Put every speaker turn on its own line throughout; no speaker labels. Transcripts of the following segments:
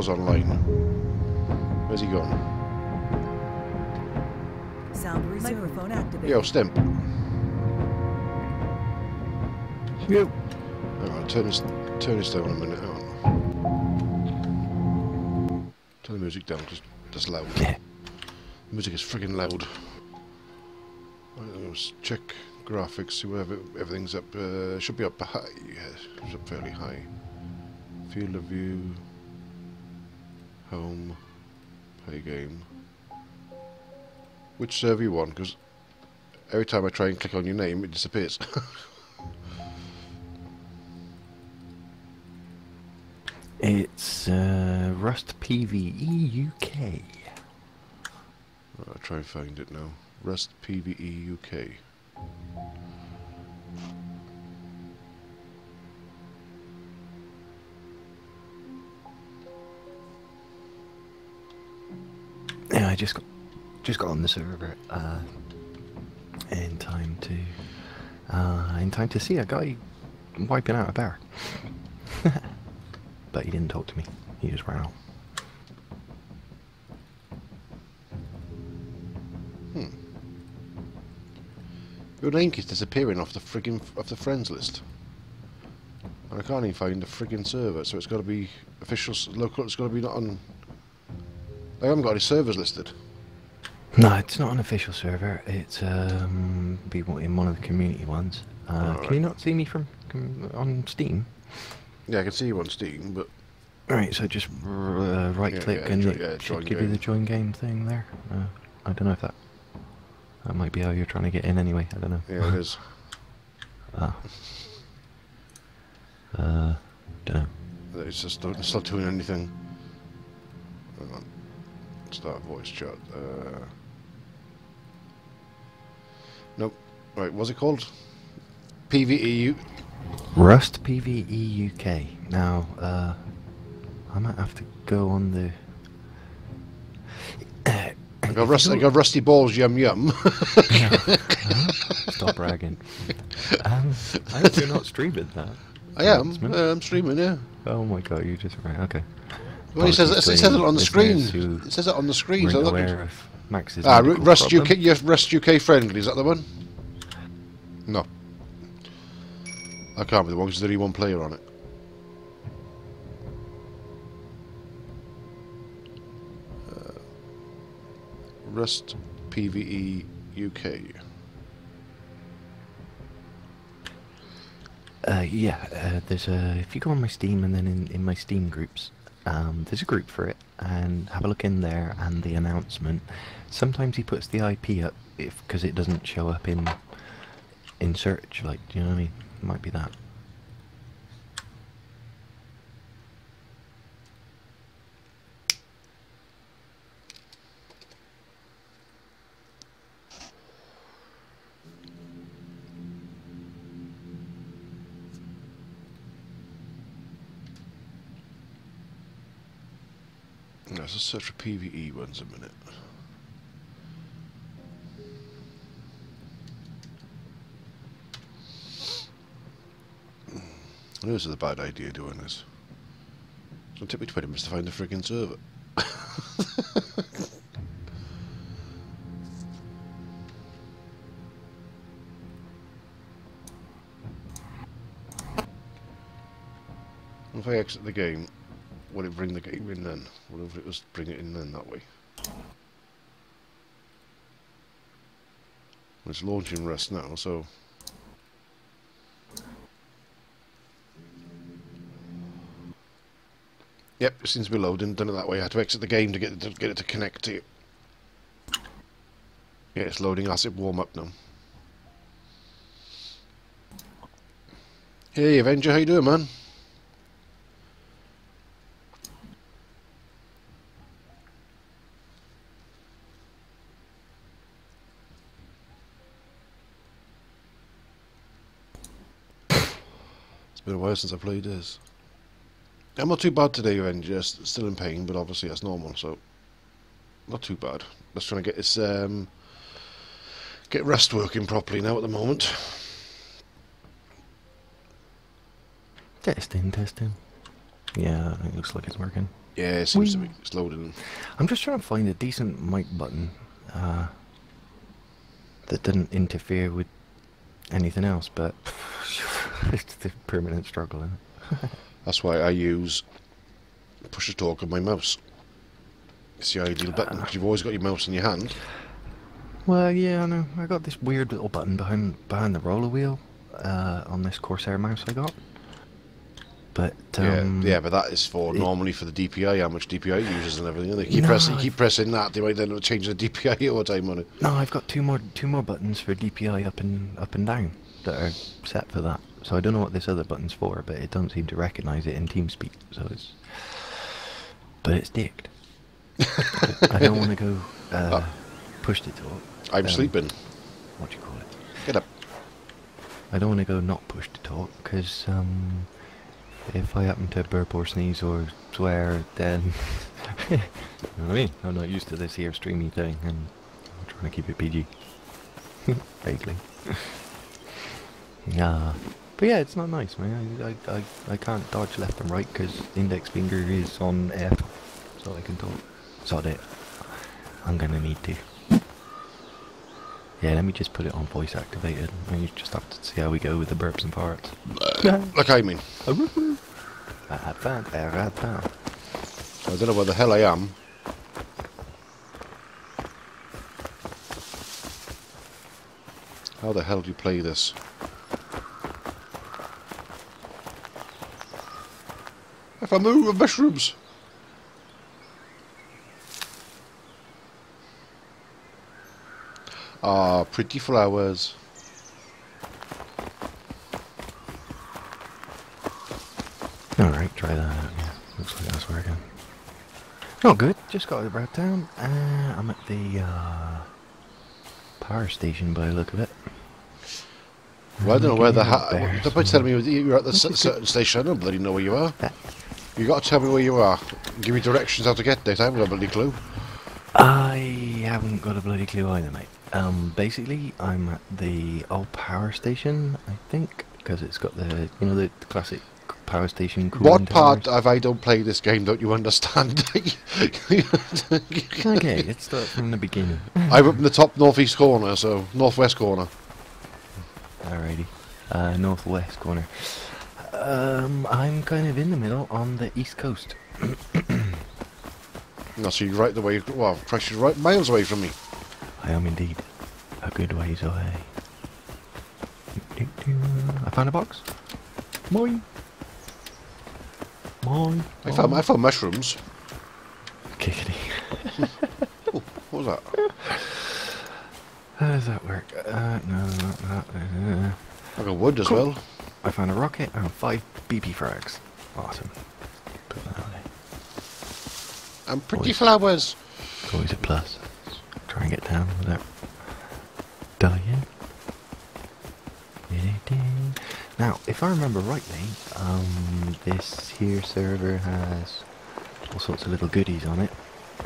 was online. Where's he gone?
Sound resumed. Microphone activated.
Yo, Stimp.
Yep.
Hang on, turn this, turn this down a minute. Hang on. Turn the music down because that's loud.
Yeah.
The music is friggin' loud. Right, let's check graphics, see whether everything's up. Uh, should be up high. Yes, it's up fairly high. Field of view. Home. Play game. Which server you want? Because every time I try and click on your name, it disappears.
It's uh, Rust PVE UK.
I'll try and find it now. Rust PVE UK.
Just got just got on the server uh, in time to uh, in time to see a guy wiping out a bear. but he didn't talk to me. He just ran out.
Your name is disappearing off the friggin' off the friends list. And I can't even find the friggin' server, so it's got to be official, local. It's got to be not on. I haven't got any servers listed.
No, it's not an official server. It's um, be one- in one of the community ones. Uh,
Alright.
Can you not see me from, on Steam?
Yeah, I can see you on Steam, but
Right, so just uh, right
Yeah,
click
yeah,
and
yeah,
should give you the join game thing there. Uh, I don't know if that that might be how you're trying to get in anyway. I don't know.
yeah, it is.
Ah. Uh, don't know.
It's just it's not doing anything. Start voice chat. Uh, nope. Right, what's it called? PVEU.
Rust PVE UK. Now, uh, I might have to go on the.
I got, rust, I got rusty balls. Yum yum.
Stop bragging. Um, I hope you're not streaming that.
I am. Uh, I'm streaming. Yeah.
Oh my god, you just right. Okay.
Well, he says, it says it on the screen. It says it on the screen. So look.
aware of Max's
Ah, Rust
problem.
UK. Rust UK friendly. Is that the one? No. I can't be the one because there's only one player on it. Uh, Rust PVE UK.
Uh, yeah, uh, there's a. If you go on my Steam and then in, in my Steam groups, um, there's a group for it, and have a look in there and the announcement. Sometimes he puts the IP up if because it doesn't show up in in search. Like, do you know what I mean? It might be that.
Let's just search for PVE ones a minute. I this is a bad idea doing this. It's gonna take me 20 minutes to find the friggin' server. if I exit the game, will it bring the game in then? What if it was bring it in then that way? It's launching Rust now, so Yep, it seems to be loading. Done it that way. I had to exit the game to get it to get it to connect to you. Yeah, it's loading as it warm up now. Hey Avenger, how you doing man? Been a while since I played this. I'm not too bad today, Avenger. S- Still in pain, but obviously that's normal, so not too bad. Just trying to get this um, get Rust working properly now at the moment.
Testing, testing. Yeah, it looks like it's working.
Yeah, it seems to be it's loading.
I'm just trying to find a decent mic button uh, that didn't interfere with anything else, but it's the permanent struggle, isn't it?
That's why I use push to talk on my mouse. It's the ideal button because you've always got your mouse in your hand.
Well, yeah, I know. I got this weird little button behind behind the roller wheel uh, on this Corsair mouse I got. But um,
yeah, yeah, but that is for
it-
normally for the DPI, how much DPI it uses and everything. And they keep
No,
pressing, keep pressing that. They might end up changing the DPI all the time on it.
No, I've got two more two more buttons for DPI up and up and down that are set for that. So I don't know what this other button's for, but it doesn't seem to recognise it in TeamSpeak. So it's, but it's dicked. I don't want to go uh, push to talk.
I'm
um,
sleeping.
What do you call it?
Get up.
I don't want to go not push to talk because um, if I happen to burp or sneeze or swear, then you know what I mean. I'm not used to this here streamy thing, and I'm trying to keep it PG. Vaguely. yeah, but yeah, it's not nice, man. I I, I, I can't dodge left and right because index finger is on F, so I can talk. Sod it. I'm gonna need to. Yeah, let me just put it on voice activated, and you just have to see how we go with the burps and farts.
Like I mean, I don't know where the hell I am. How the hell do you play this? If I move with mushrooms. Ah, pretty flowers.
Alright, try that out, yeah. Looks like that's working. Oh, good. Just got it right down. Uh, I'm at the uh, power station by the look of it.
Well, I don't know where the ha- by
so-
telling me you're at the certain station. I don't bloody know where you are. You got to tell me where you are. Give me directions how to get there. I haven't got a bloody clue.
I haven't got a bloody clue either, mate. Um, basically, I'm at the old power station, I think, because it's got the, you know, the classic power station. cooling
What part
towers.
of I don't play this game don't you understand?
okay, let's start from the beginning.
I'm up in the top northeast corner, so northwest corner.
Alrighty. Uh, northwest corner. Um, I'm kind of in the middle on the east coast.
No, so you're right the way. Well, Christ, you're right miles away from me.
I am indeed a good ways away. I found a box. Moin. Moin.
I found I found mushrooms.
Kickity.
Oh, what was that?
How does that work? Uh, no, not that. Uh,
I got wood as
Cool.
well.
I found a rocket and five BP frags. Awesome. Put that away.
And pretty
Always.
flowers.
Always a plus. Try and get down without dying. Now, if I remember rightly, um, this here server has all sorts of little goodies on it.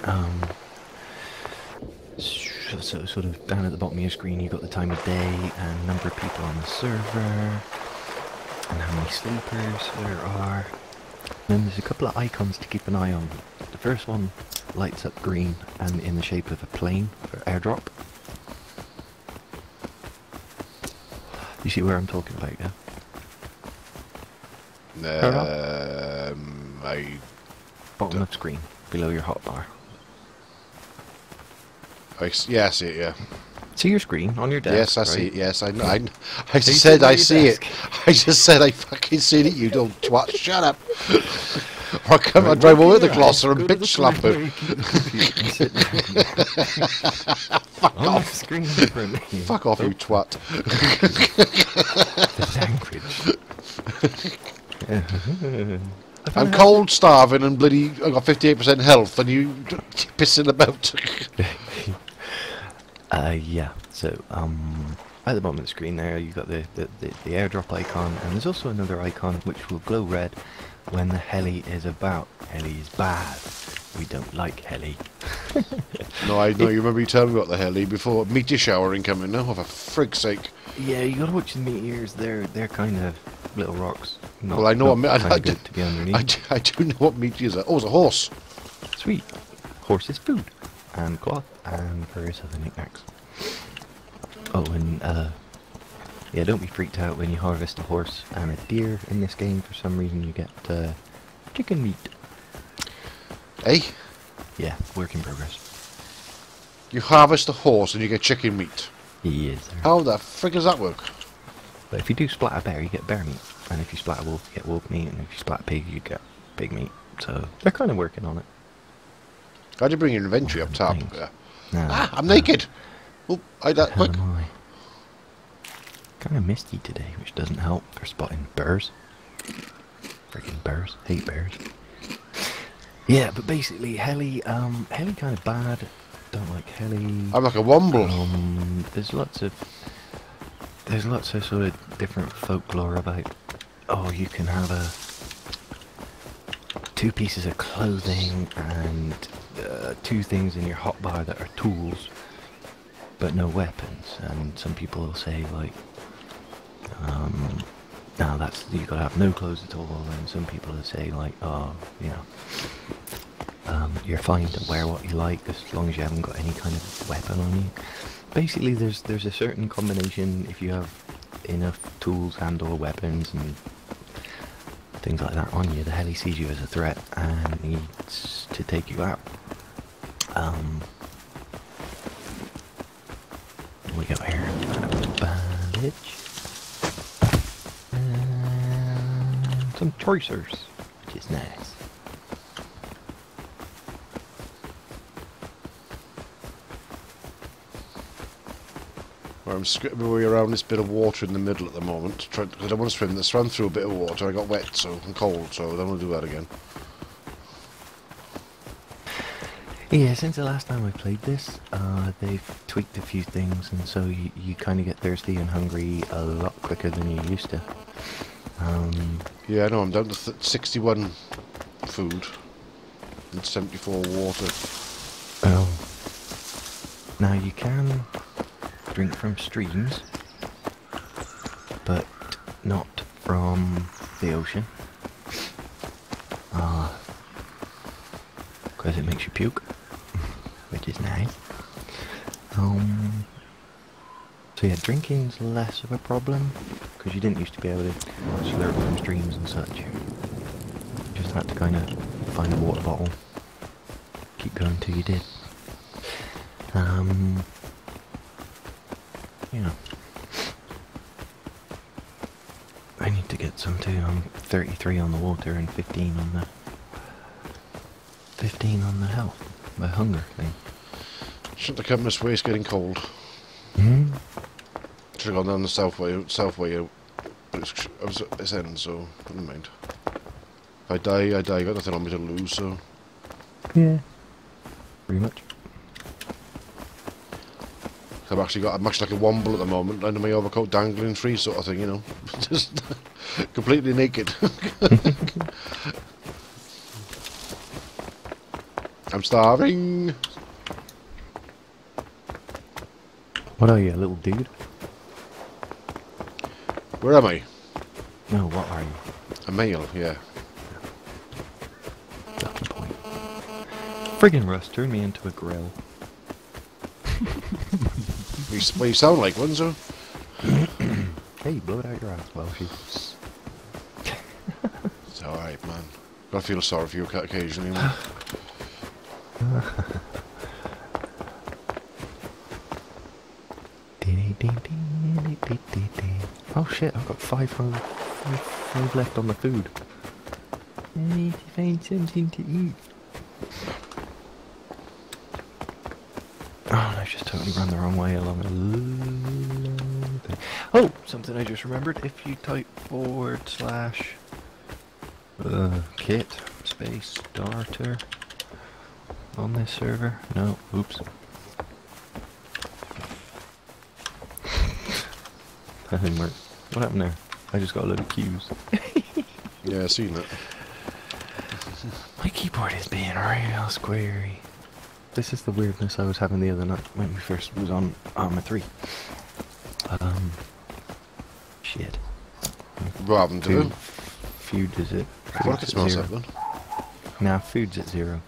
Um, so, so sort of down at the bottom of your screen, you've got the time of day and number of people on the server, and how many sleepers there are. Then there's a couple of icons to keep an eye on. The first one lights up green and in the shape of a plane for airdrop. You see where I'm talking about, yeah?
Um, I,
Bottom of screen, below your hotbar.
I s- yeah, I see it. Yeah.
See your screen on your desk.
yes, I see it. Yes, I know. I, I just said I see it. I just said I fucking seen it. You don't twat. Shut up. or I come and drive over the glosser and
go to the
bitch slap him.
where you the computer and.
Fuck
on
off.
screen.
Fuck off, you twat.
The language.
I'm cold, starving, and bloody. I got 58% health, and you pissing about.
Uh, yeah. So, um, at the bottom of the screen there, you've got the, the, the, the airdrop icon, and there's also another icon which will glow red when the heli is about. Heli is bad. We don't like heli.
No, I know. You remember you telling me about the heli before meteor showering coming now? Oh, for frig's sake!
Yeah, you gotta watch the meteors. They're they're kind of little rocks. Not,
well, I know.
not
I, I, I, do,
to be underneath.
I, do, I do know what meteors are. Oh, it's a horse.
Sweet. Horses food. And cloth. And various other knickknacks. Oh, and, uh... Yeah, don't be freaked out when you harvest a horse and a deer in this game. For some reason you get, uh... Chicken meat.
Eh?
Yeah, work in progress.
You harvest a horse and you get chicken meat.
He is.
How the frig does that work?
But if you do splat a bear, you get bear meat. And if you splat a wolf, you get wolf meat. And if you splat a pig, you get pig meat. So, they're kind of working on it.
How'd you bring your inventory up top? Yeah.
No,
Ah, I'm naked. Oh, hide that quick.
I? Kind of misty today, which doesn't help for spotting bears. Freaking bears. Hate bears. Yeah, but basically, heli, um, heli kind of bad. Don't like heli.
I'm like a womble.
Um, there's lots of, there's lots of sort of different folklore about. Oh, you can have a two pieces of clothing and uh, two things in your hotbar that are tools, but no weapons. And some people will say like, um, now that's you've gotta have no clothes at all. And some people will say like, oh, you know, um, you're fine to wear what you like as long as you haven't got any kind of weapon on you. Basically, there's there's a certain combination if you have enough tools and or weapons and things like that on you, the heli sees you as a threat and needs to take you out. Um, we got here? Bandage. And some choicers, which is nice.
Where I'm way around this bit of water in the middle at the moment. Because I don't want to swim. This ran through a bit of water. I got wet, so I'm cold, so I don't want to do that again.
Yeah, since the last time I played this, uh, they've tweaked a few things, and so you, you kind of get thirsty and hungry a lot quicker than you used to. Um,
Yeah, I know. I'm down to th 61 food and 74 water.
oh. Now you can drink from streams, but not from the ocean. Because it makes you puke, which is nice. Um, so yeah, drinking's less of a problem, because you didn't used to be able to slurp from streams and such. You just had to kind of find a water bottle, keep going till you did. Um, yeah. I need to get some too. I'm 33 on the water and 15 on the 15 on the health, the hunger thing.
Shouldn't have come this way. It's getting cold.
Hmm.
Should have gone down the south way, out- south way out. But it's, I was at this end, so never mind. If I die, I die. I Got nothing on me to lose, so
Yeah. Pretty much.
I've actually got. I'm actually like a womble at the moment, under my overcoat, dangling free, sort of thing. You know, just completely naked. I'm starving.
What are you, a little dude?
Where am I?
No, what are you?
A male, yeah.
That's the point. Friggin' Rust turned me into a grill.
You, well, you sound like one, so.
Hey, blow it out your ass, Welshie.
It's alright, man. Gotta feel sorry for you occasionally. man.
Oh shit, I've got five, five, five, left on the food. I need to find something to eat. Oh, and I've just totally run the wrong way along a long thing. Oh, something I just remembered. If you type forward slash uh, kit space starter on this server, no, oops. That didn't work. What happened there? I just got a load of cues.
Yeah, I seen that.
My keyboard is being real squarey. This is the weirdness I was having the other night when we first was on Arma 3. Um, shit.
What happened to
Food, is it?
I
Food's zero.
something.
Now food's at zero.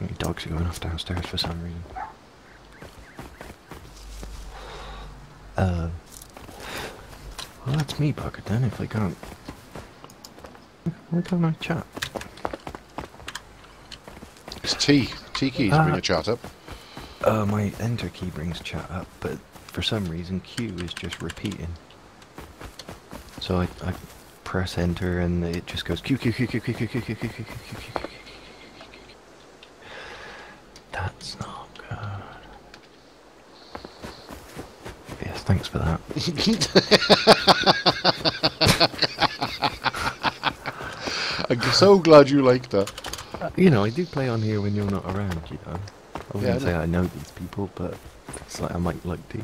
My dogs are going off downstairs for some reason. Uh, well, that's me, Bucket. Then if I can't, why can't I chat?
It's T. T keys
Ah.
bring a chat up.
Uh, my enter key brings chat up, but for some reason Q is just repeating. So I, I press enter and it just goes Q Q Q Q Q Q Q Q Q Q Q Q Q Q Q. That's not good. Yes, thanks for that.
I'm so glad you like that.
You know, I do play on here when you're not around, you know. I wouldn't
Yeah,
say. I know these people, but it's like I might like to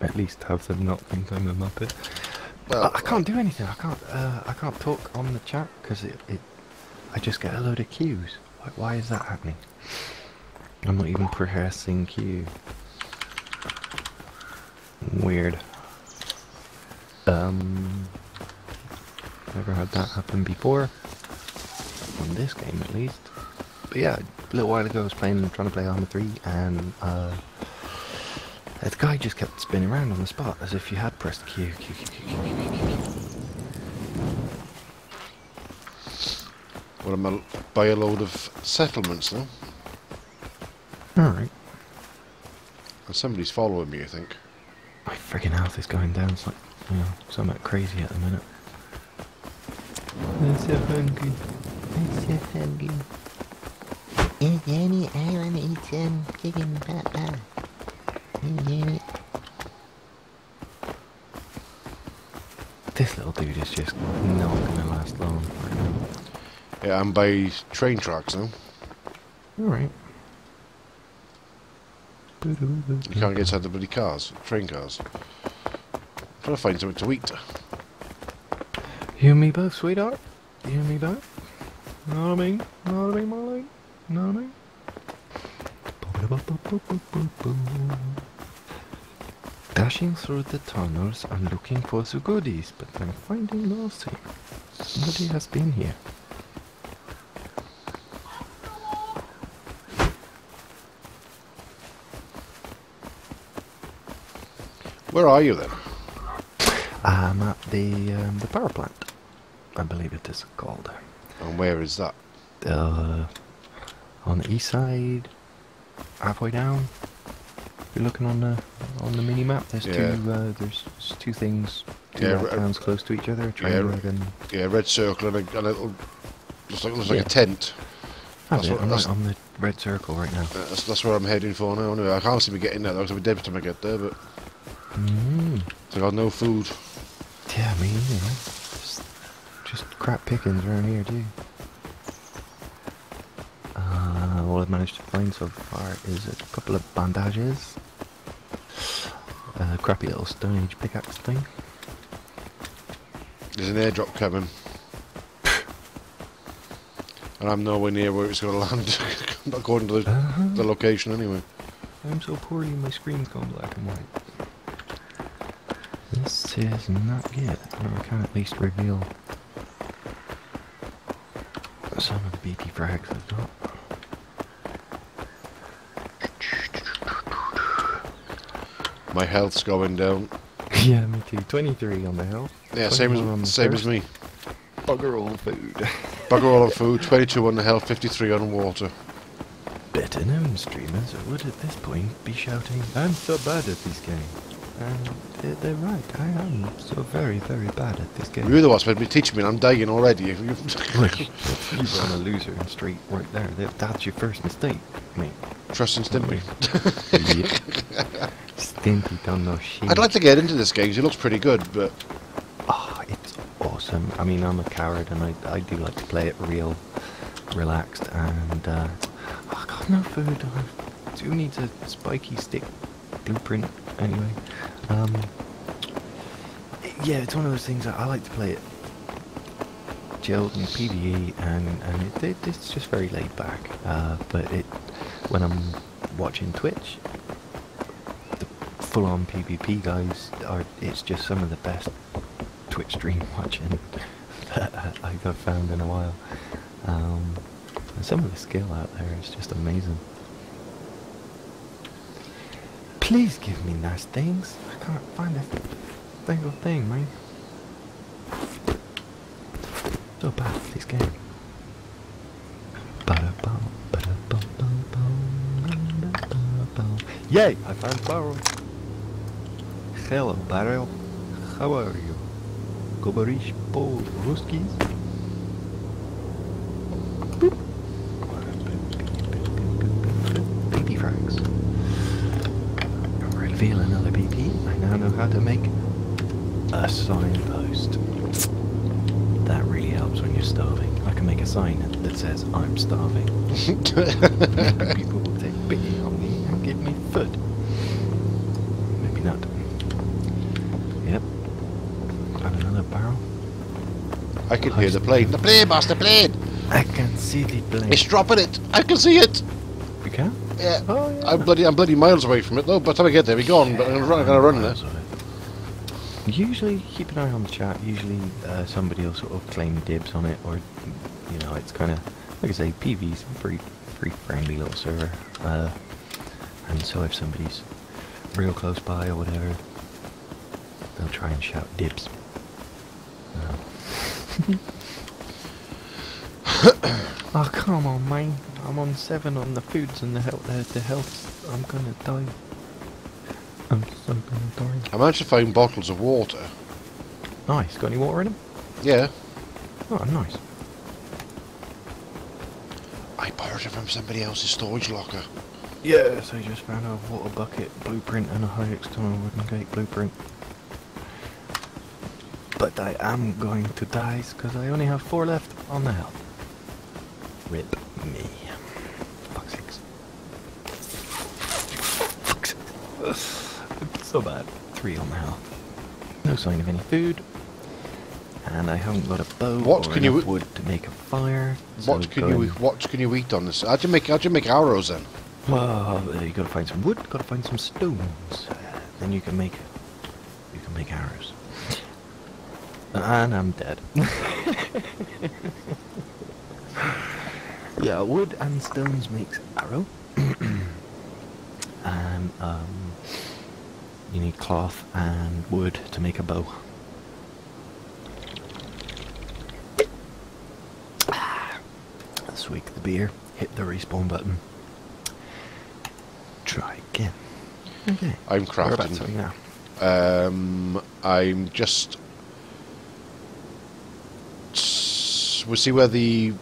at least have them not think I'm a muppet.
Well,
I, I can't do anything. I can't. Uh, I can't talk on the chat because it, it. I just get a load of cues. Why, why is that happening? I'm not even pressing Q. Weird. Um. Never had that happen before. On this game, at least. But yeah, a little while ago, I was playing, trying to play Arma 3, and uh, the guy just kept spinning around on the spot as if you had pressed Q. Q, Q, Q, Q, Q, Q, Q.
well, I'm gonna buy a load of settlements now.
Alright.
And somebody's following me, I think.
My friggin' health is going down. It's like, you know, something crazy at the minute. I'm so hungry. I'm so hungry.
Hey, Danny, I want to eat some chicken papa. Hey,
This little dude is just not gonna last long.
Yeah, I'm by train tracks now.
Alright.
You can't get inside the bloody cars, train cars. trying to find something to eat.
You and me both, sweetheart. You and me both. Know what I mean? Know what I mean, Marley? Know what I mean? Dashing through the tunnels, I'm looking for the goodies, but I'm finding nothing. Somebody has been here.
Where are you then?
I'm at the um, the power plant. I believe it is called.
And where is that?
Uh, on the east side, halfway down. If you're looking on the on the mini map, there's
Yeah.
two uh, there's two things, two
Yeah,
towns close to each other. Trainweg and
Yeah, red circle and a, a little. Looks like, looks like
Yeah.
a tent.
that's
what-
I'm
that's-
on the red circle right now.
That's, that's where I'm heading for now. Anyway, I can't see me getting there. That'll be dead by the time I get there, but
Mm.
I got no food.
Yeah, I mean, you know, just, just crap pickings around here too. Uh, all I've managed to find so far is a couple of bandages, a crappy little Stone Age pickaxe thing.
There's an airdrop coming. and I'm nowhere near where it's going to land, according to the,
Uh-huh.
the location anyway.
I'm so poorly, my screen's gone black and white. This is not good. I can at least reveal some of the BP frags I've got.
My health's going down.
yeah, me too. 23 on the health.
Yeah, same
21 on the
as same as me.
Bugger all food.
Bugger all on food, 22 on the health, 53 on water.
Better known streamers would at this point be shouting, I'm so bad at this game. And they're, they're right, I am so very, very bad at this game.
You're the one supposed to be teaching me, and I'm dying already. You
run a loser straight right there. That's your first mistake, mate.
Trust and Stimpy.
Stimpy done no shit.
I'd like to get into this game 'cause it looks pretty good, but
Oh, it's awesome. I mean, I'm a coward and I, I do like to play it real relaxed and, uh, oh, I got no food. I do need a spiky stick blueprint anyway. Um, yeah, it's one of those things that I like to play it chilled and PVE, and and it, it, it's just very laid back. Uh, but it when I'm watching Twitch, the full-on PvP guys are it's just some of the best Twitch stream watching that I've found in a while. Um, and some of the skill out there is just amazing. Please give me nice things. I can't find a single thing, man. So bad, this game. Yay! I found Barrel. Hello, Barrel. How are you? Ruskis? Boop. BP frags. Reveal another BP. I now know how to make a signpost. That really helps when you're starving. I can make a sign that says I'm starving. Maybe people will take pity on me and give me food. Maybe not. Yep. Got another barrel.
I can hear the plane. The plane, boss, the plane!
I can see the plane.
It's dropping it! I can see it!
You can?
Yeah.
Oh, yeah.
I'm bloody, I'm bloody miles away from it though. By the time I get there, we're gone. But I'm gonna run, I'm gonna run there.
Usually, keep an eye on the chat. Usually, uh, somebody will sort of claim dibs on it, or you know, it's kind of like I say, PV's a pretty, pretty friendly little server. Uh, and so if somebody's real close by or whatever, they'll try and shout dibs. Oh come on, man! I'm on seven on the foods and the health. Uh, the health. I'm gonna die. I'm so gonna die.
I managed to find bottles of water.
Nice. Got any water in them?
Yeah.
Oh, nice.
I borrowed it from somebody else's storage locker.
Yes, I just found a water bucket blueprint and a high external wooden gate blueprint. But I am going to die because I only have four left on the health. Rip me. Fuck sakes. Fuck sakes. It's so bad. Three on the health. No sign of any food. And I haven't got a bow
What
or
can you
enough wood to make a fire. so
What can you what can you eat on this? How'd you make how'd you make arrows then?
Well, uh, you gotta find some wood, gotta find some stones. Then you can make you can make arrows. And I'm dead. yeah, wood and stones makes arrow. and um, you need cloth and wood to make a bow. Swig the beer, hit the respawn button. Try again. Okay.
I'm
Whereabouts
crafting.
are we now?
Um, I'm just. We'll see where the.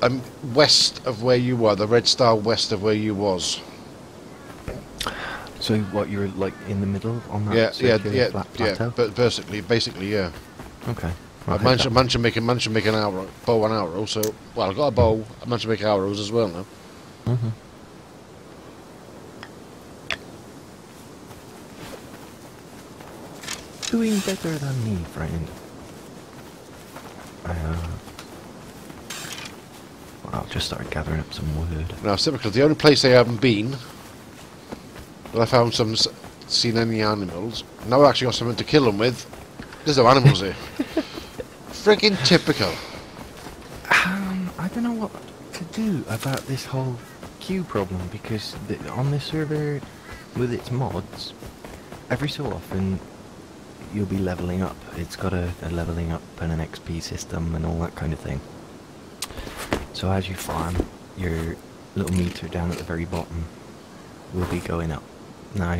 I'm west of where you were. The red star west of where you was.
So what you're like in the middle on that
yeah, yeah, yeah,
flat
yeah. But basically, basically, yeah.
okay.
I
I'll
managed, I managed to make a managed to make an arrow, bow and arrow. So, well, I got a bow. I managed to make arrows as well now.
that. Mhm. Doing better than me, friend. Uh, well, I'll just start gathering up some wood.
Now, typically, the only place I haven't been, but I found some, seen any animals. Now I've actually got something to kill them with. There's no animals here. Freaking typical.
Um, I don't know what to do about this whole queue problem because on this server, with its mods, every so often you'll be leveling up. It's got a, a leveling up and an XP system and all that kind of thing. So as you farm, your little meter down at the very bottom will be going up. Now,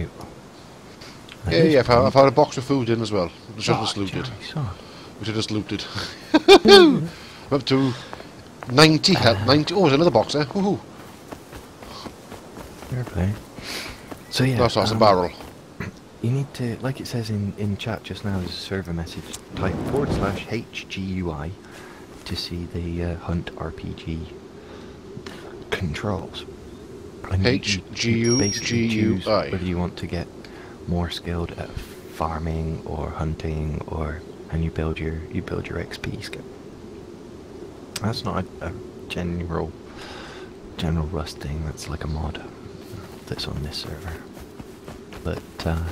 Yeah, yeah. I found, I
point-
found a box of food in as well. Which I
Oh,
just looted. Which I just looted. I'm up to 90 health. 90. Oh, there's another box there. Woohoo.
Fair play. So yeah,
That's that's a
um,
barrel.
You need to, like it says in, in chat just now, there's a server message. Type forward slash HGUI to see the uh, Hunt RPG controls. And you- you- you
HGU
basically choose Whether you want to get more skilled at farming or hunting or and you build your you build your XP skip. That's not a, a general general Rust thing. That's like a mod that's on this server. But uh,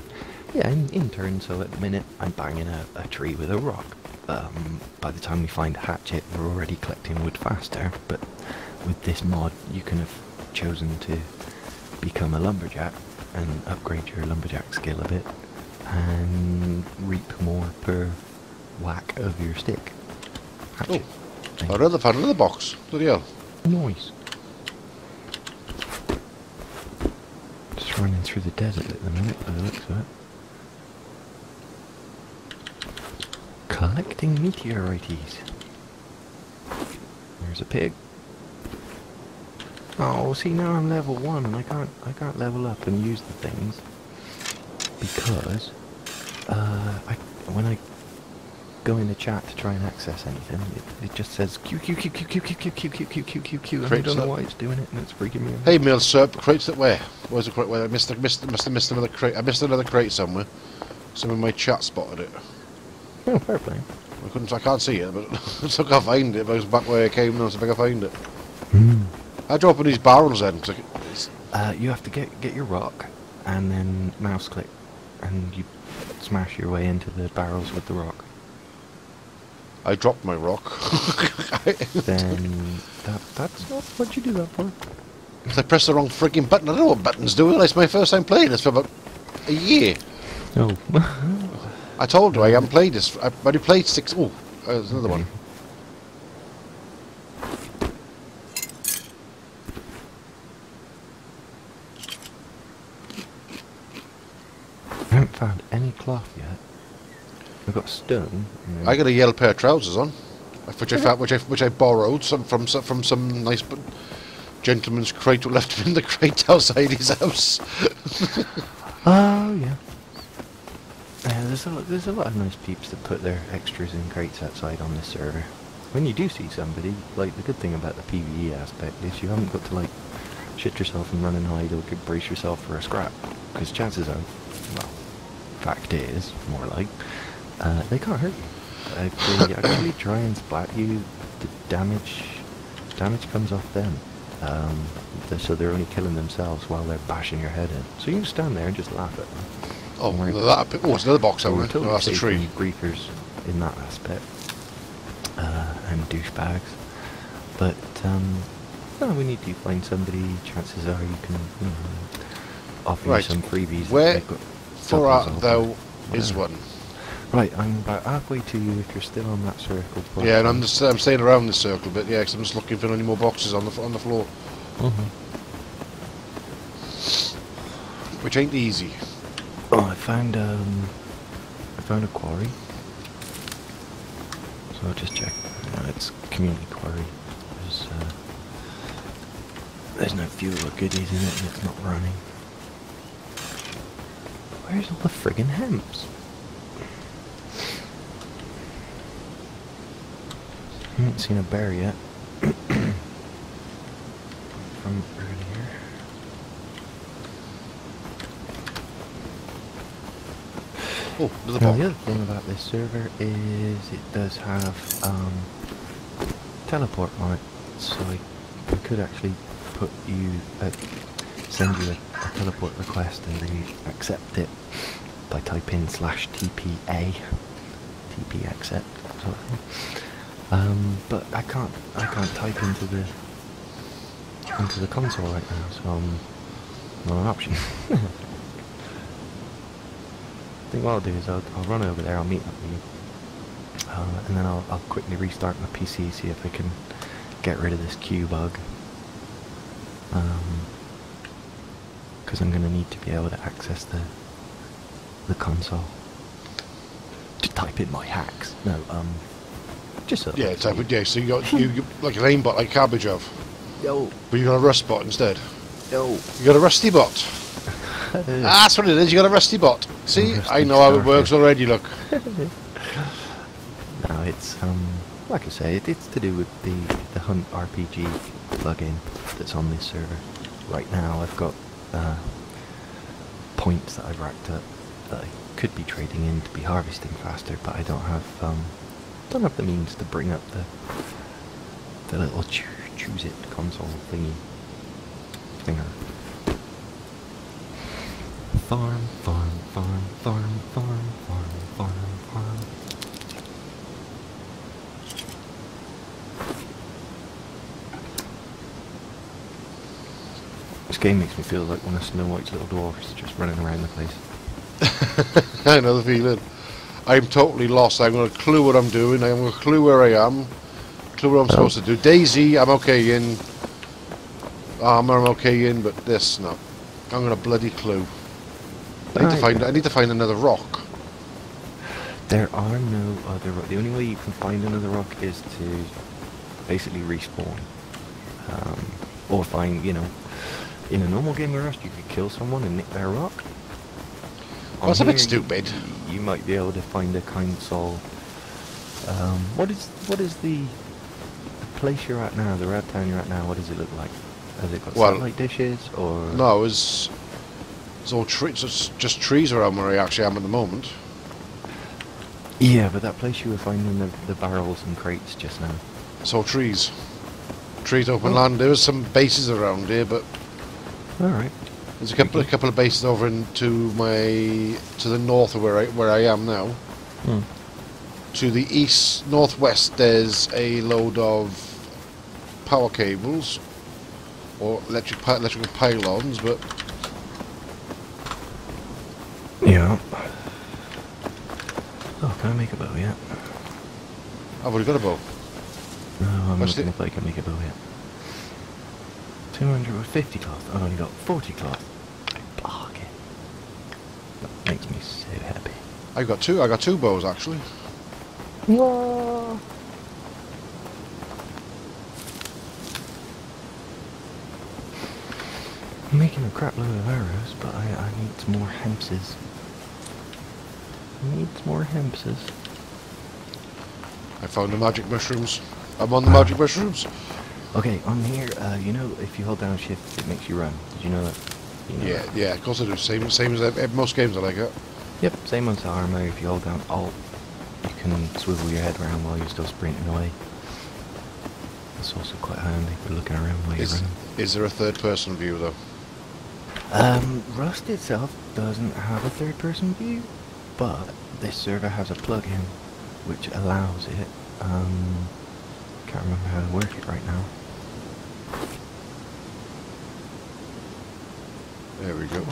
yeah, in, in turn, so at the minute I'm banging a, a tree with a rock. Um, by the time we find a hatchet, we're already collecting wood faster. But with this mod, you can have chosen to become a lumberjack and upgrade your lumberjack skill a bit and reap more per whack of your stick. Hatchet.
Oh, another found another box. Bloody hell.
Noise. Just running through the desert at the minute, by the looks of it. Collecting meteorites. There's a pig. Oh, see now I'm level one and I can't I can't level up and use the things because uh, I when I go in the chat to try and access anything, it, it just says Q Q Q Q Q Q Q Q Q Q Q Q Q and I don't know why it's doing it and it's freaking me out.
Hey, Milsurp, crates that where? Where's the crate? Where I missed, missed, must have missed another crate. I missed another crate somewhere. Some in my chat spotted it.
Oh, fair play.
I couldn't. I can't see it, but I can't find it. But I was back where I came now, so if I find it.
Hmm.
How'd you open these barrels then? I-
Uh, you have to get get your rock and then mouse click and you smash your way into the barrels with the rock.
I dropped my rock.
Then that that's not what you do that for.
I pressed the wrong frigging button. I don't know what buttons do. It's my first time playing this for about a year.
Oh.
I told you I haven't played this. I've already played six. Oh, uh, there's another one.
I haven't found any cloth yet. I've got stone. and
I got a yellow pair of trousers on, which I found, which I which I borrowed some from some, from some nice bu- gentleman's crate who left him in the crate outside his house.
Oh yeah. Yeah, there's a lot, there's a lot of nice peeps that put their extras in crates outside on this server. When you do see somebody, like the good thing about the PVE aspect is you haven't got to like shit yourself and run and hide or brace yourself for a scrap, because chances are, well, fact is more like uh, they can't hurt you. If they actually try and splat you, the damage damage comes off them. Um, so they're only killing themselves while they're bashing your head in. So you can stand there and just laugh at them.
Oh, that, oh, it's another box over there.
totally
Oh, that's a tree.
from in that aspect. Uh, and douchebags. But, um, no, we need to find somebody. Chances are you can, you know, offer
Right.
you some freebies.
Where For art
open.
thou is
Yeah.
one.
Right, I'm about halfway to you if you're still on that circle.
Yeah, and I'm just I'm staying around the circle but yeah, Yeah, 'cause I'm just looking for any more boxes on the on the floor,
Mhm.
which ain't easy.
Oh, I found, um, I found a quarry. So I'll just check. No, it's community quarry. There's, uh, there's no fuel or goodies in it and it's not running. Where's all the friggin' hemps? Haven't seen a bear yet. From earlier.
Oh, another
Now, the other thing about this server is it does have um, teleport on it, so I, I could actually put you, uh, send you a, a teleport request and then you accept it by typing slash TPA, TP accept sort of thing. Um, but I can't, I can't type into the into the console right now, so um, not an option. I think what I'll do is I'll, I'll run over there, I'll meet up with you, uh, and then I'll, I'll quickly restart my PC, see if I can get rid of this queue bug. Because I'm going to need to be able to access the the console to type in my hacks. No, um, just so.
Yeah,
type
it's
can
like, yeah. So you got you, you like an aimbot like Cabbage have,
see- Yo,
but you got a rust bot instead.
yo.
You got a rusty bot. Ah, that's what it is. You got a rusty bot. See,
rusty
I know how it works already. Look.
No, it's um, like I say, it, it's to do with the the Hunt RPG plugin that's on this server. Right now, I've got uh, points that I've racked up that I could be trading in to be harvesting faster, but I don't have um, don't have the means to bring up the the little choo- choose it console thingy thinger. Farm, farm, farm, farm, farm, farm, farm, farm. This game makes me feel like one of Snow White's little dwarfs just running around the place.
I know the feeling. I'm totally lost. I've got to clue what I'm doing. I've got to clue where I am. Clue what I'm
Oh.
supposed to do. DayZ, I'm okay in. Arma, I'm okay in, but this, no. I'm going to bloody clue. I need to find. I need to find another rock.
There are no other. The only way you can find another rock is to basically respawn. Um, or find, you know, in a normal game of Rust, you could kill someone and nick their rock. On
That's a bit
here, you-
stupid.
You, might be able to find a kind soul. Um, what is what is the, the place you're at now, the red town you're at now? What does it look like? Has it got
Well,
satellite dishes or?
No, it's it's all trees. It's just trees around where I actually am at the moment.
Yeah, but that place you were finding the, the barrels and crates just now.
It's all trees. Trees, open
Oh.
land. There was some bases around here, but
All right.
there's a couple, a couple of bases over into my to the north of where I where I am now.
Hmm.
To the east northwest, there's a load of power cables or electric electrical pylons, but
Yeah. Oh, can I make a bow yet?
I've already got a bow.
No, I'm
What's
looking
the-
if I can make a bow yet. 250 cloth. I've only got 40 cloth. Bargain. That makes me so happy.
I got two. I got two bows actually.
Whoa. I'm making a crap load of arrows, but I, I need some more hempses. I need some more hempses.
I found the magic mushrooms. I'm on the magic mushrooms.
Okay, on here, uh, you know, if you hold down shift, it makes you run. Did you know that? You know
Yeah,
that?
yeah. Of course I do. Same, same as most games that I got.
Yep, same on Arma. If you hold down Alt, you can swivel your head around while you're still sprinting away. That's also quite handy for looking around while you're
Is,
running.
is there a third-person view though?
Um, Rust itself doesn't have a third-person view, but this server has a plugin which allows it. Um, can't remember how to work it right now.
There we go.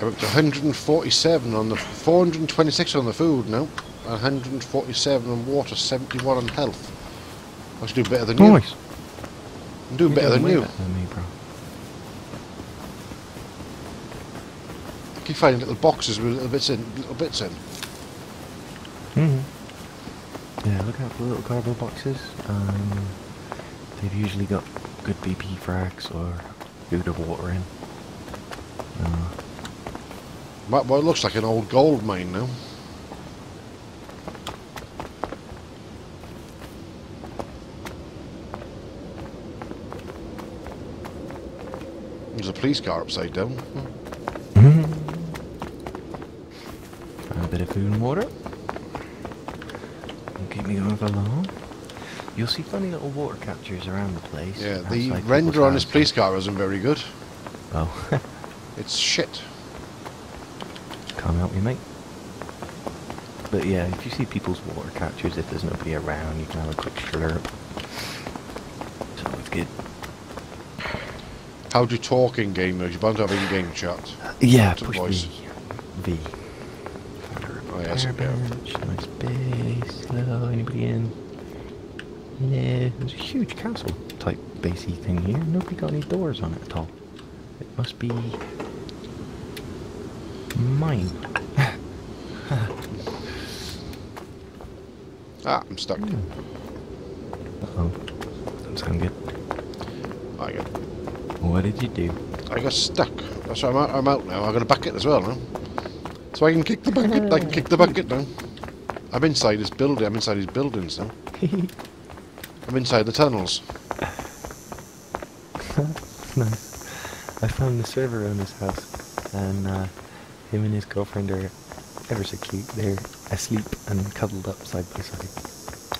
I'm up to 147 on the 426 on the food now. 147 on water, 71 on health. I should do better than you.
Nice.
I'm doing
You're
better than
way
you.
better than me, bro.
I keep finding little boxes with little bits in, little bits in.
hmm Yeah, look out for little cardboard boxes. Um, they've usually got good BP frags or food or water in. Uh,
What what looks like an old gold mine now. There's a police car upside down.
a bit of food and water. And keep me going for long. You'll see funny little water captures around the place.
Yeah, the render on this police car isn't very good.
Oh,
It's shit.
can't help you, mate. But yeah, if you see people's water captures, if there's nobody around, you can have a quick slurp. It's always good.
How do you talk in game mode? You're bound to have in-game chat.
Yeah, push
voice.
V. V.
Yeah, so
Repair
yeah.
bench, nice base. Hello, anybody in? Yeah, there's a huge castle type basey thing here. Nobody got any doors on it at all. It must be mine.
Ah, I'm stuck.
Uh oh, doesn't sound good.
I got,
What did you do?
I got stuck. That's why I'm out, I'm out now. I got a bucket as well now. So I can kick the bucket. I can kick the bucket now. I'm inside this building. I'm inside these buildings now. I'm inside the tunnels.
nice. I found the server owner's house, and uh, Him and his girlfriend are ever so cute. They're asleep and cuddled up side by side.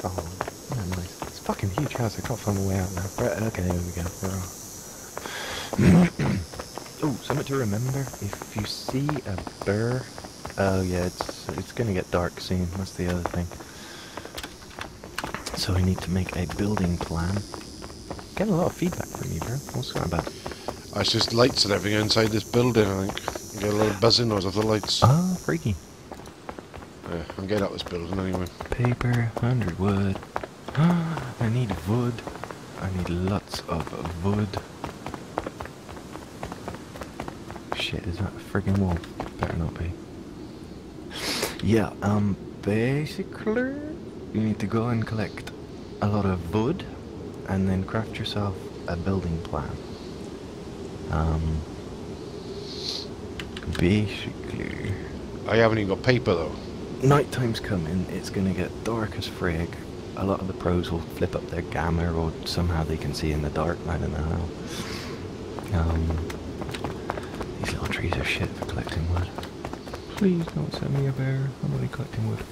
Oh, yeah, nice. It's a fucking huge house. I can't find my way out now. Right, okay, here we go. Something to remember. If you see a bear, oh yeah, it's it's gonna get dark soon. That's the other thing. So we need to make a building plan. Getting a lot of feedback from you, bro. What's that about?
Oh, It's just lights and everything inside this building, I think. You get a little buzzing noise of the lights.
Oh, freaky.
Yeah, I'm getting out this building anyway.
Paper, 100 wood. I need wood. I need lots of wood. Shit, is that a friggin' wall? Better not be. Yeah, um, basically, you need to go and collect a lot of wood and then craft yourself a building plan. Um, basically,
I haven't even got paper though.
Nighttime's coming, it's gonna get dark as frig. A lot of the pros will flip up their gamma or somehow they can see in the dark, I don't know how. Um, trees are shit for collecting wood. Please don't send me a bear, I'm only collecting wood.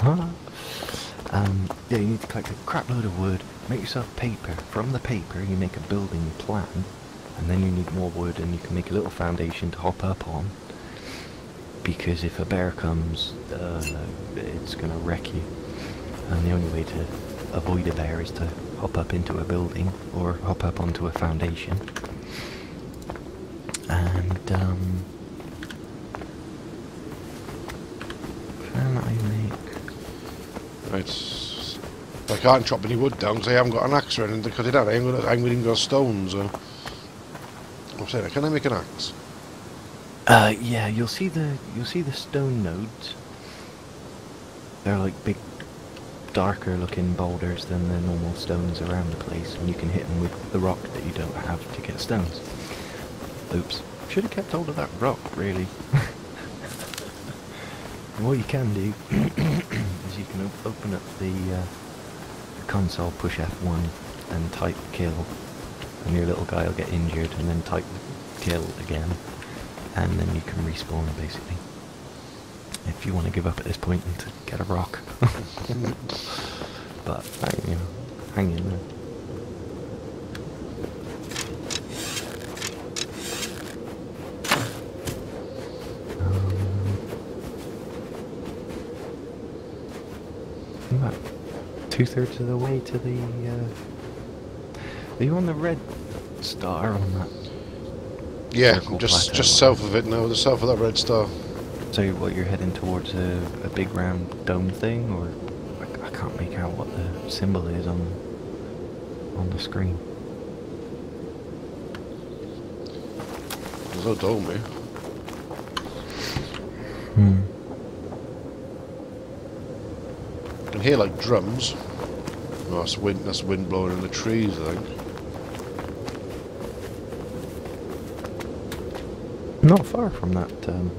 Huh? Um, yeah, you need to collect a crap load of wood, make yourself paper. From the paper you make a building plan, and then you need more wood and you can make a little foundation to hop up on because if a bear comes, uh, it's gonna wreck you. And the only way to avoid a bear is to hop up into a building or hop up onto a foundation. And um, can I make?
Right. I can't chop any wood down because I haven't got an axe or anything to cut it out. I ain't got, I ain't even got stones. So. I'm saying, can I make an axe?
Uh, yeah, you'll see the you'll see the stone nodes. They're like big, darker looking boulders than the normal stones around the place, and you can hit them with the rock that you don't have to get stones. Oops. Should have kept hold of that rock, really. What you can do is you can op- open up the, uh, the console, push F1, and type kill, and your little guy will get injured, and then type kill again, and then you can respawn basically. If you want to give up at this point and to get a rock. but, you know, hang in there. Um, about two thirds of the way to the. Uh, are you on the red star on that?
Yeah, just just south of it now, the south of that red star.
So what you're heading towards a, a big round dome thing, or I, I can't make out what the symbol is on on the screen.
There's no dome here.
Hmm.
I can hear like drums. Oh, that's wind. That's wind blowing in the trees. I think.
Not far from that um,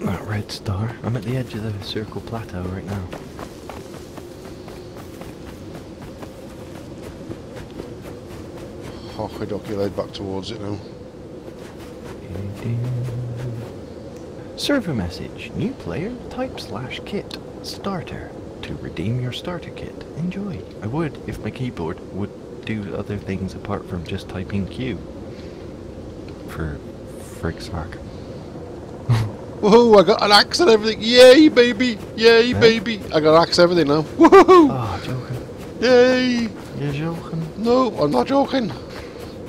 that red star. I'm at the edge of the circle plateau right now.
Oh, I don't get back towards it now.
Server message. New player type slash kit starter to redeem your starter kit. Enjoy. I would if my keyboard would do other things apart from just typing Q. For frick's sake.
Woohoo! I got an axe and everything. Yay, baby! Yay, baby! I got an axe and everything now. Woohoo!
Oh, joking.
Yay!
You're joking.
No, I'm not joking.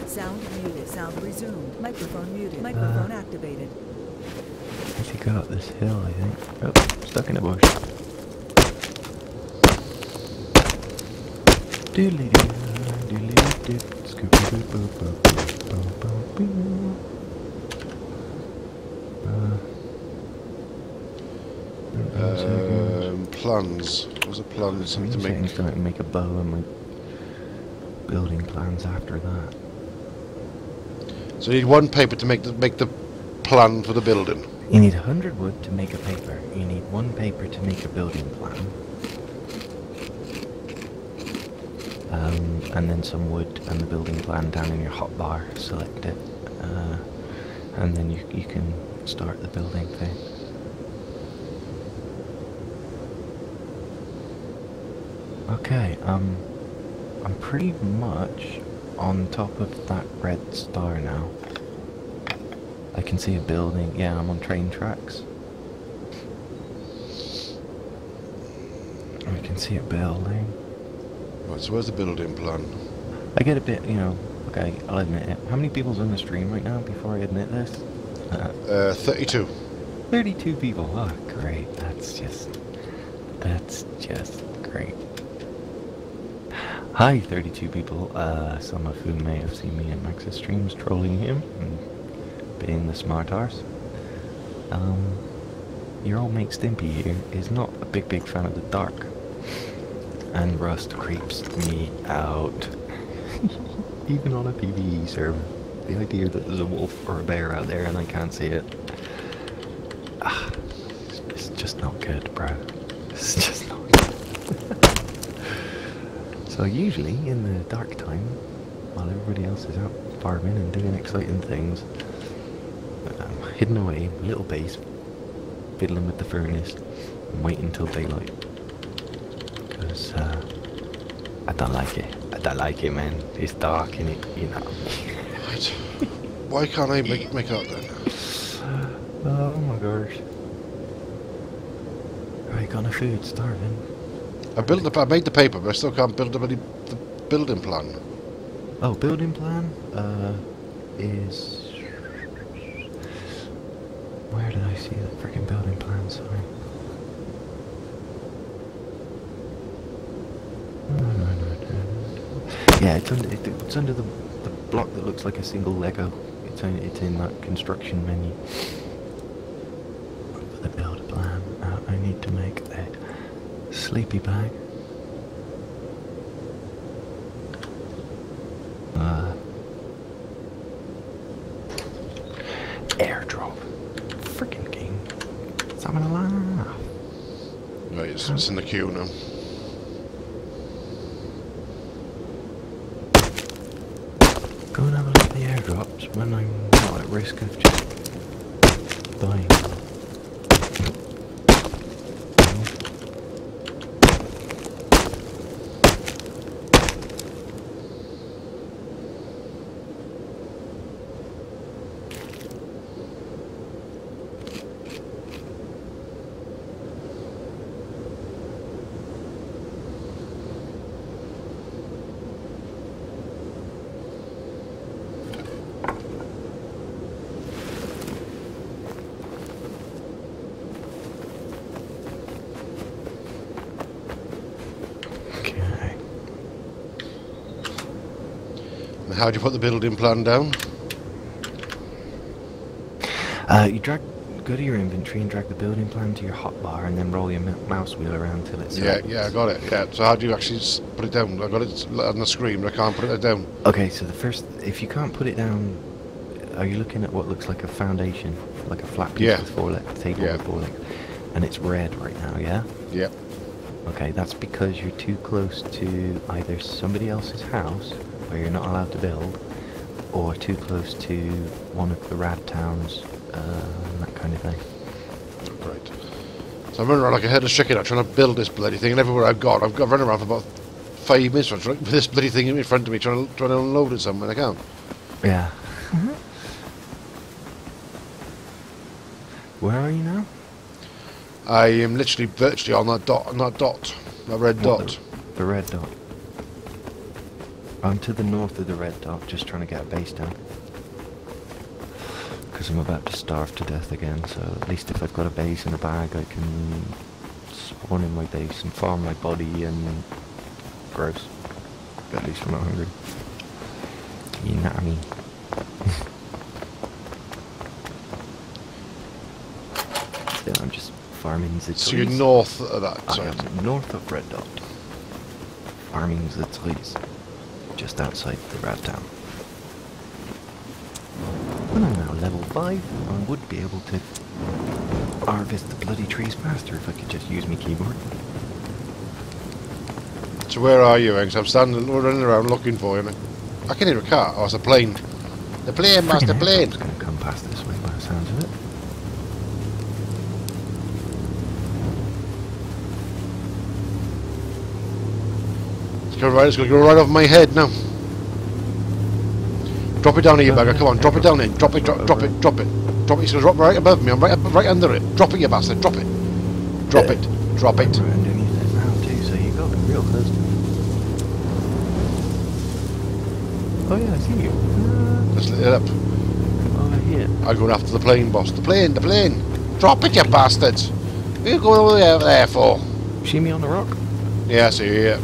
Sound muted. Sound resumed. Microphone muted. Microphone
Uh.
activated.
As you go up this hill, I think. Oh, stuck in a bush. Doodly doo, doodly doo doo, scooby doo boo boo boo boo boo. Uh.
Um, plans. Plans? I need to make.
seconds to make a bow and my building plans after that.
So you need one paper to make the make the plan for the building.
You need a 100 wood to make a paper. You need one paper to make a building plan. Um, and then some wood and the building plan down in your hotbar. Select it. Uh, and then you you can start the building thing. Okay, um, I'm pretty much on top of that red star now. I can see a building. Yeah, I'm on train tracks. I can see a building.
Right, so where's the building plan?
I get a bit, you know, okay, I'll admit it. How many people's on the stream right now before I admit this? Uh,
Uh, 32.
32 people. Oh, great. That's just. That's just great. Hi, 32 people. Uh, some of whom may have seen me in Max's streams trolling him and being the smart arse. Um, your old mate Stimpy here is not a big, big fan of the dark. And Rust creeps me out. Even on a PvE server. The idea that there's a wolf or a bear out there and I can't see it. Ah, it's- just not good, bro. It's just not good. so usually in the dark time, while everybody else is out farming and doing exciting things, I'm hidden away little base, fiddling with the furnace, and waiting until daylight. Because uh, I don't like it. I don't like it, man. It's dark in it, you know.
Right. Why can't I make, make out then?
Oh my gosh. Right, got no food, starving.
I built the, I made the paper, but I still can't build the, bloody- the building plan.
Oh, building plan uh, is. Where did I see the freaking building plan? Sorry. It's under, it, it's under the, the block that looks like a single Lego. It's in, it's in that construction menu. For the build plan, uh, I need to make a sleepy bag. Uh, airdrop. Freaking game. It's having a laugh.
Right, it's, it's in the queue now.
Go and have a look at the airdrops when I'm not at risk of just dying. Okay.
How do you put the building plan down?
Uh, you drag, go to your inventory and drag the building plan to your hotbar and then roll your m- mouse wheel around till it's
Yeah, yeah, I got it. Yeah. So how do you actually put it down? I got it on the screen, but I can't put it down.
Okay, so the first, if you can't put it down, are you looking at what looks like a foundation, like a flat piece
Yeah.
with four legs, table
Yeah.
with four legs, and it's red right now, yeah?
Yep.
Okay, that's because you're too close to either somebody else's house where you're not allowed to build, or too close to one of the rad towns, uh, that kind of thing.
Right. So I'm running around like a head of chicken. I'm trying to build this bloody thing, and everywhere I've got, I've got running around for about five minutes trying, with this bloody thing in front of me, trying to trying to unload it somewhere. and I can't.
Yeah. Where are you now?
I am literally virtually on that dot, on that dot, that red
What,
dot.
The, the red dot. I'm to the north of the red dot, just trying to get a base down. Because I'm about to starve to death again, so at least if I've got a base and a bag, I can spawn in my base and farm my body and... Gross. But at least I'm not hungry. You know what I mean? Still, I'm just farming the trees.
So you're north of that.
I
Sorry.
am north of Red Dot. Farming the trees. Just outside the rad town. When I'm now level 5, I would be able to harvest the bloody trees faster if I could just use my keyboard.
So where are you, Eggs? I'm standing, running around looking for you. I can hear a car. Oh, it's a plane. The plane, master plane.
aircraft's gonna come past this way.
Right, it's going to go right over my head now. Drop it down here, you bugger. Come on, drop it down in. Drop it, drop, drop it, drop it. Drop it. It's going to drop right above me. I'm right, right under it. Drop it, you bastard. Drop it. Drop it. Drop it.
We're underneath it now too, so you got real close to me. Oh yeah, I see you.
Let's lit it up.
Oh, over here.
I'm going after the plane, boss. The plane, the plane. Drop it, you bastards. What are you going over there, there for?
See me on the rock?
Yeah, I see you, yeah.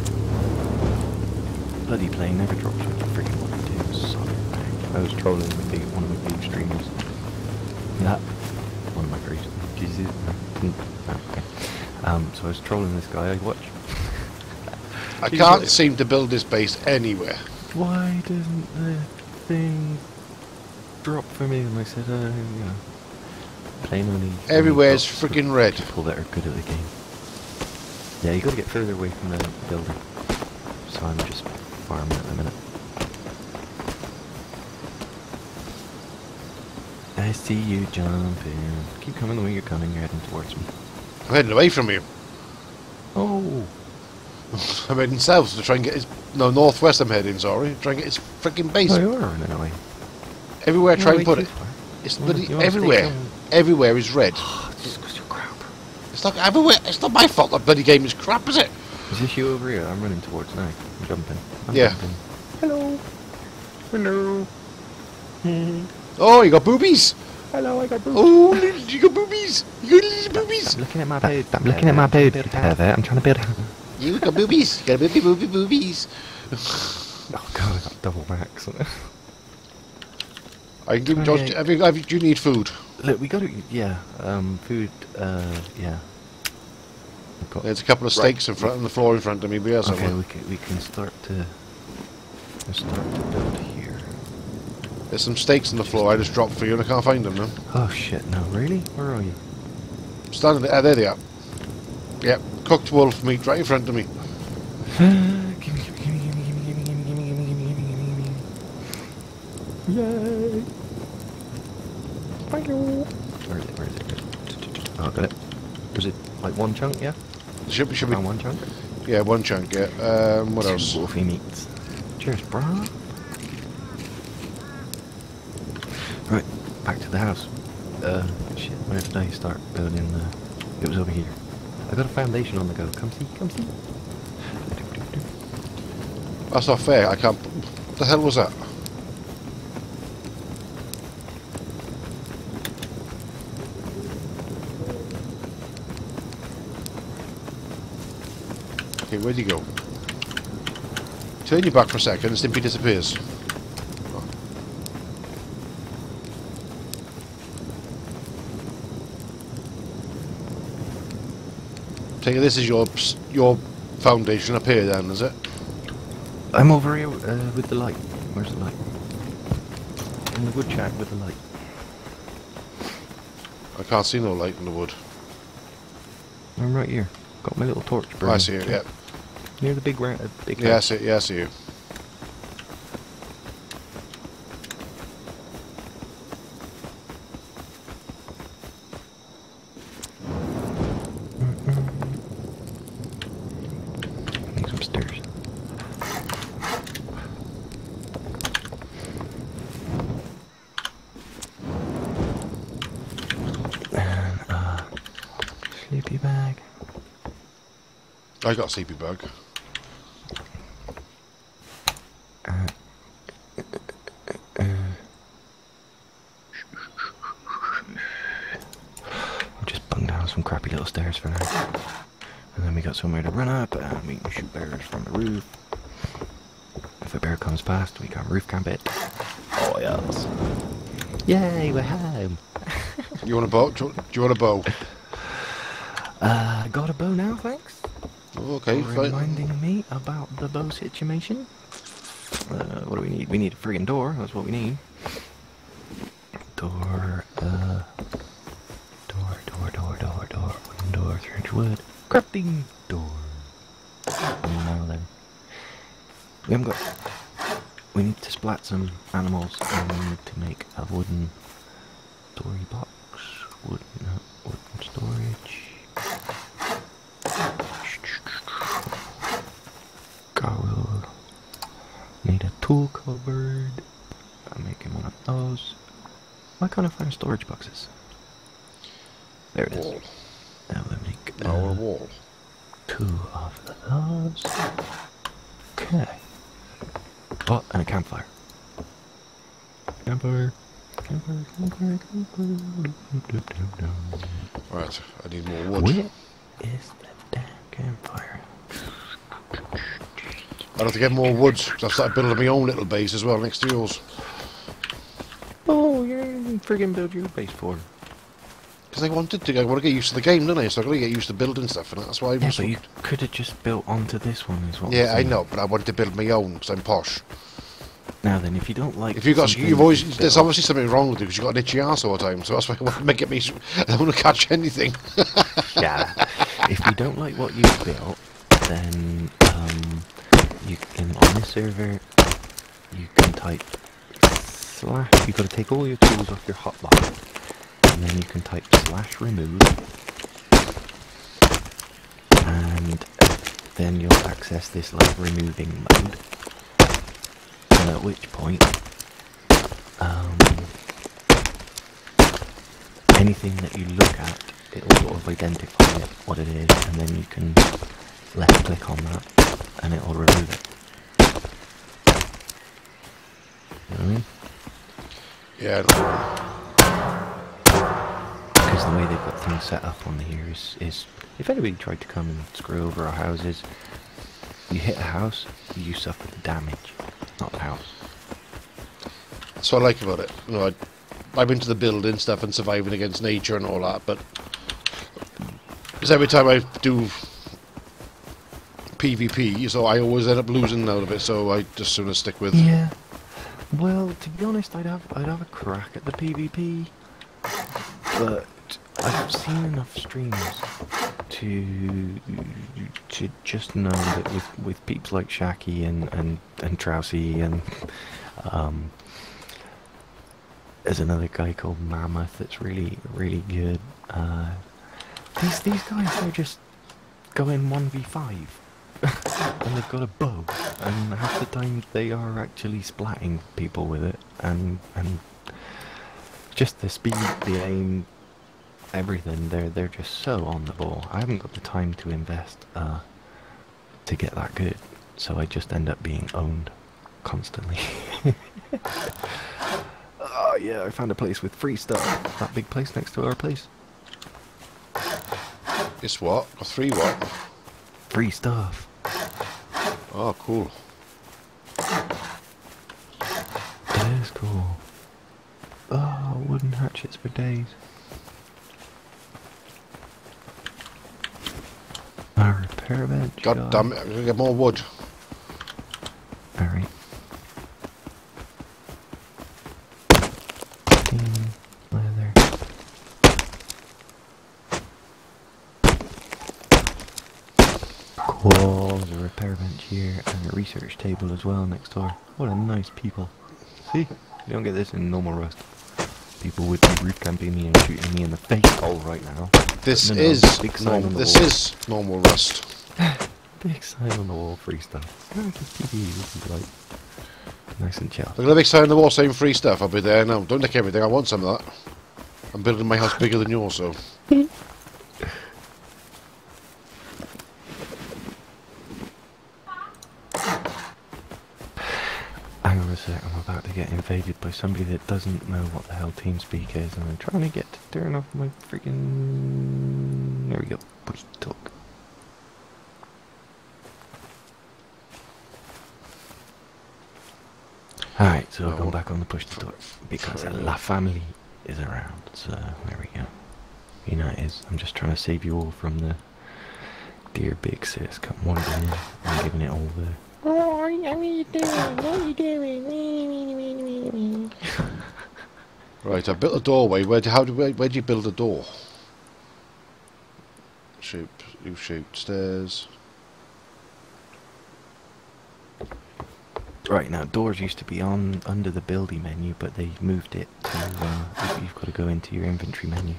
Bloody plane never drops what you freaking want to do. Son of a bitch. I was trolling with big, one of my big streamers. Yeah. One of my great Jesus. Mm. Um, so I was trolling this guy I watch.
I can't
like-
seem to build this base anywhere.
Why doesn't the thing drop for me? And I said, uh, you know, plane only. only
Everywhere's freaking red.
People that are good at the game. Yeah, you gotta get further away from the building. So I'm just farming at the minute. I see you jumping. Keep coming the way you're coming. You're heading towards me.
I'm heading away from you.
Oh,
I'm heading south to try and get his... No, northwest I'm heading, sorry. Try and get his freaking base.
oh, you are running away.
Everywhere I try and put it.
far.
It's
You
bloody
you wanna stay
everywhere. Everywhere is red.
It's just 'cause you're crap.
It's not everywhere. It's not my fault that bloody game is crap, is it?
Is this you over here? I'm running towards now. I'm jumping. I'm
Yeah.
Jumping. Hello. Hello.
Oh, you got boobies.
Hello, I got boobies.
Oh, you got boobies. You got little boobies.
I'm looking at my boot. I'm looking at my boot. Pervert. I'm trying to build.
You got boobies. You got booby, booby, boobies.
Oh god, I got double backs.
I can give
Okay.
George. Have you, have you, do you need food?
Look, we got to. Yeah. Um. Food. Uh. Yeah.
There's a couple of stakes in front on the floor in front of me.
Okay, we can we can start to start to build here.
There's some stakes on the floor. I just dropped for you, and I can't find them now.
Oh shit! No, really? Where are you?
Standing there. Ah, there they are. Yep, cooked wolf meat right in front of me.
Yay! Where is it? Where is it? Oh, got it. Where's it? Like one chunk? Yeah.
Should be. Should be.
Found one chunk.
Yeah, one chunk. Yeah. Um, what
Two
else?
Wolfy meats. Cheers, brah. Right, back to the house. Uh, shit, where did I start building the... It was over here. I got a foundation on the go. Come see, come see.
That's not fair. I can't. What the hell was that? Okay, where'd you go? Turn your back for a second and Stimpy disappears. Take it this is your your foundation up here then, is it?
I'm over here uh, with the light. Where's the light? In the wood shack with the light.
I can't see no light in the wood.
I'm right here. Got my little torch burning.
I see it, yeah.
Near the big round, uh, big
Yeah, I see, yeah, I see you.
Some stairs. And, uh, sleepy bag.
I got a sleepy bug.
Uh, We'll just bung down some crappy little stairs for now. And then we got somewhere to run up and we can shoot bears from the roof. If a bear comes past, we can roof camp it. Oh yes. Yay, we're home.
You want a bow? Do you, want a bow?
Uh, got a bow now, thanks.
Okay,
for
fine.
reminding me about the bow situation. Uh, what do we need? We need a friggin' door. That's what we need. Door. Uh. Door. Door. Door. Door. Door. Wooden door. Three inch wood. Crafting door. Now then. We haven't got. We need to splat some animals and we need to make a wooden story box. Wooden, uh, wooden storage. Go Need a tool cupboard. I'm making one of those. Why can't I find storage boxes? There it is.
Wall.
Now we'll make
Our
uh,
wall.
two of those. Okay. Oh, and a campfire. Campfire. Campfire, campfire, campfire.
Right, I need more wood.
Where is the damn campfire?
I'd have to get more wood, 'cause I've started building my own little base as well next to yours.
Oh, you're friggin' build your base for.
Because I wanted to, I want to get used to the game, don't I? So I've got to get used to building stuff, and that's why I
Yeah, but you could have just built onto this one as well.
Yeah, I know, but I wanted to build my own, because I'm posh.
Now then, if you don't like,
If you've got, you've always,
built-
there's obviously something wrong with you, because you've got an itchy ass all the time, so that's why I want to make it me, I don't want to catch anything.
yeah. if you don't like what you've built, then um, you can on this server you can type slash. You've got to take all your tools off your hotbar, and then you can type slash remove, and then you'll access this like removing mode. And at which point, um, anything that you look at, it'll sort of identify it, what it is, and then you can left click on that, and it'll remove it. You know what I mean?
yeah.
Because the way they've got things set up on here is, is if anybody tried to come and screw over our houses, you hit a house, you suffer the damage, not the house.
that's what I like about it. You know, I, I'm into the building stuff and surviving against nature and all that, but because every time I do PvP, so I always end up losing out of it. So I just sooner stick with.
Yeah. Well, to be honest, I'd have I'd have a crack at the PvP, but I've seen enough streams to to just know that with with peeps like Shaki and and and Trausi and um, there's another guy called Mammoth that's really really good. Uh, these these guys are just going one v five and they've got a bow, and half the time they are actually splatting people with it, and and just the speed, the aim, everything. They're they're just so on the ball. I haven't got the time to invest uh, to get that good, so I just end up being owned constantly. oh yeah, I found a place with free stuff. That big place next to our place.
It's what? A three what?
Free stuff.
Oh, cool.
That is cool. Oh, wooden hatchets for days. Bench.
God damn it! I'm gonna get more wood.
Alright. Leather. Cool. There's a repair bench here and a research table as well next door. What a nice people. See? You don't get this in normal Rust. People would be roof camping me and shooting me in the face hole right now.
This
No, no,
is normal. This
wall.
is normal rust.
Big sign on the wall, free stuff. TV, like nice and chill.
Look at the big sign on the wall saying free stuff. I'll be there now. Don't take everything. I want some of that. I'm building my house bigger than yours, so.
Hang on a sec, I'm about to get invaded by somebody that doesn't know what the hell TeamSpeak is, and I'm trying to get to turn off my freaking. There we go. Push talk. Alright, so I've
Oh,
gone back on the push to talk because
sorry.
La Family is around, so there we go. You know it is. I'm just trying to save you all from the dear big sis come wandering in and giving it all the
Oh, how you doing? How you doing? Wee, wee, wee, wee, wee.
Right, I built a doorway. Where do, how do where, where do you build a door? Shape, U-shaped stairs.
Right, now doors used to be on under the building menu, but they moved it, uh, you've got to go into your inventory menu.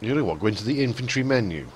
You know what? Go into the inventory menu.